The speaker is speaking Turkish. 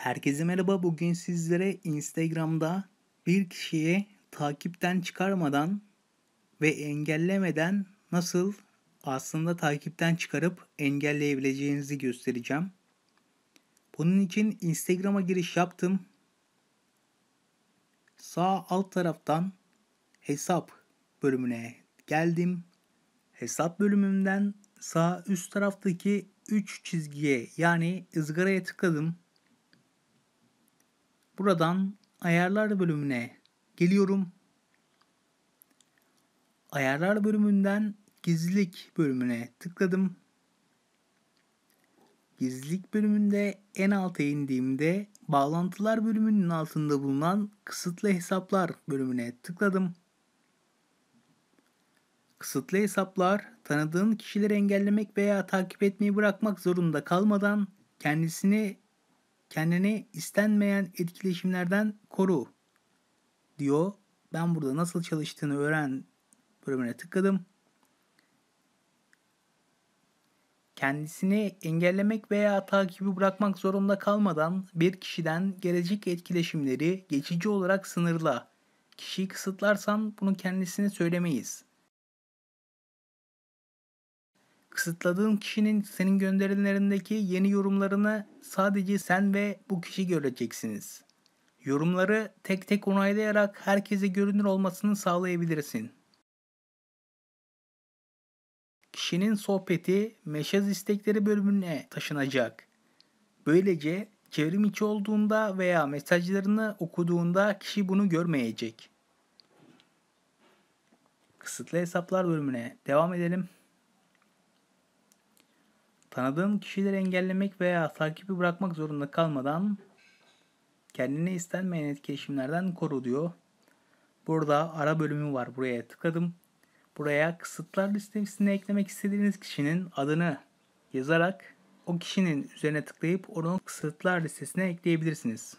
Herkese merhaba. Bugün sizlere Instagram'da bir kişiyi takipten çıkarmadan ve engellemeden nasıl aslında takipten çıkarıp engelleyebileceğinizi göstereceğim. Bunun için Instagram'a giriş yaptım. Sağ alt taraftan hesap bölümüne geldim. Hesap bölümünden sağ üst taraftaki 3 çizgiye yani ızgaraya tıkladım. Buradan ayarlar bölümüne geliyorum. Ayarlar bölümünden gizlilik bölümüne tıkladım. Gizlilik bölümünde en alta indiğimde bağlantılar bölümünün altında bulunan kısıtlı hesaplar bölümüne tıkladım. Kısıtlı hesaplar tanıdığın kişileri engellemek veya takip etmeyi bırakmak zorunda kalmadan kendisini kendini istenmeyen etkileşimlerden koru diyor. Ben burada nasıl çalıştığını öğren bölümüne tıkladım. Kendisini engellemek veya takibi bırakmak zorunda kalmadan bir kişiden gelecek etkileşimleri geçici olarak sınırla. Kişiyi kısıtlarsan bunu kendisine söylemeyiz. Kısıtladığın kişinin senin gönderilerindeki yeni yorumlarını sadece sen ve bu kişi göreceksiniz. Yorumları tek tek onaylayarak herkese görünür olmasını sağlayabilirsin. Kişinin sohbeti meşaz istekleri bölümüne taşınacak. Böylece çevrim içi olduğunda veya mesajlarını okuduğunda kişi bunu görmeyecek. Kısıtlı hesaplar bölümüne devam edelim. Tanıdığın kişileri engellemek veya takibi bırakmak zorunda kalmadan kendine istenmeyen etkileşimlerden koru diyor. Burada ara bölümü var. Buraya tıkladım. Buraya kısıtlar listesine eklemek istediğiniz kişinin adını yazarak o kişinin üzerine tıklayıp onu kısıtlar listesine ekleyebilirsiniz.